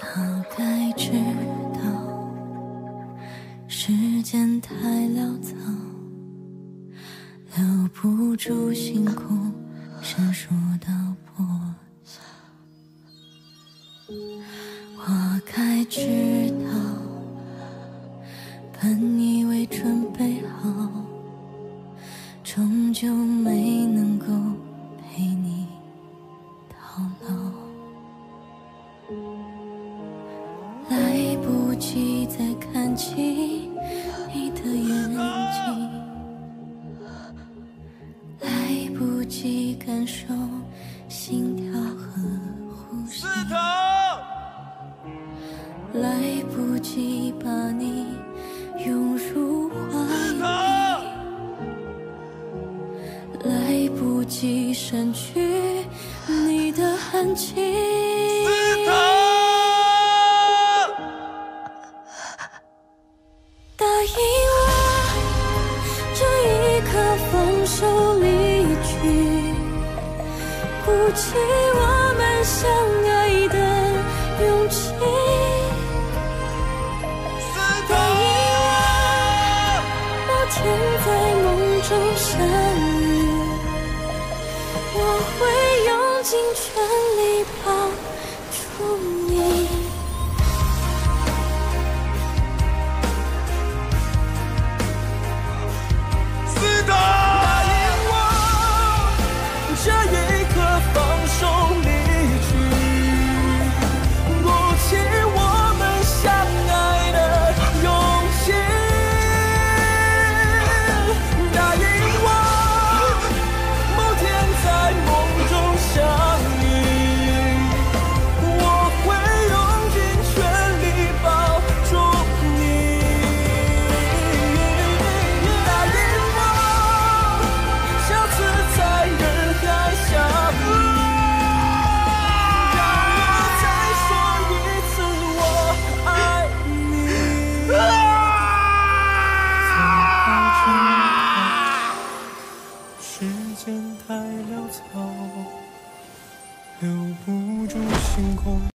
早该知道，时间太潦草，留不住辛苦，闪烁的破晓。我该知。来不及再看清你的眼睛，来不及感受心跳和呼吸，来不及把你拥入怀里，来不及删去你的痕迹。答应我，这一刻放手离去，鼓起我们相爱的勇气。答应我，某天在梦中相遇，我会用尽全力抱住你。太潦草留不住星空。